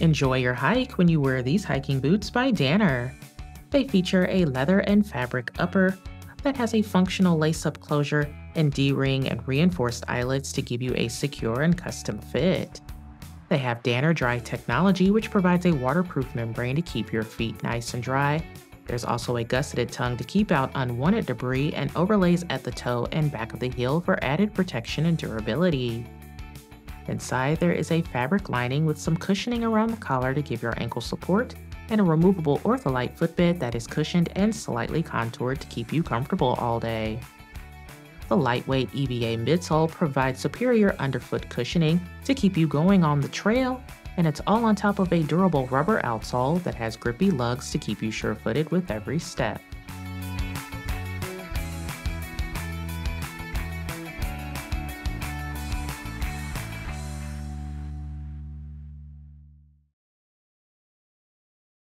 Enjoy your hike when you wear these hiking boots by Danner. They feature a leather and fabric upper that has a functional lace-up closure and D-ring and reinforced eyelets to give you a secure and custom fit. They have Danner Dry technology which provides a waterproof membrane to keep your feet nice and dry. There's also a gusseted tongue to keep out unwanted debris and overlays at the toe and back of the heel for added protection and durability. Inside, there is a fabric lining with some cushioning around the collar to give your ankle support, and a removable Ortholite footbed that is cushioned and slightly contoured to keep you comfortable all day. The lightweight EVA midsole provides superior underfoot cushioning to keep you going on the trail, and it's all on top of a durable rubber outsole that has grippy lugs to keep you sure-footed with every step.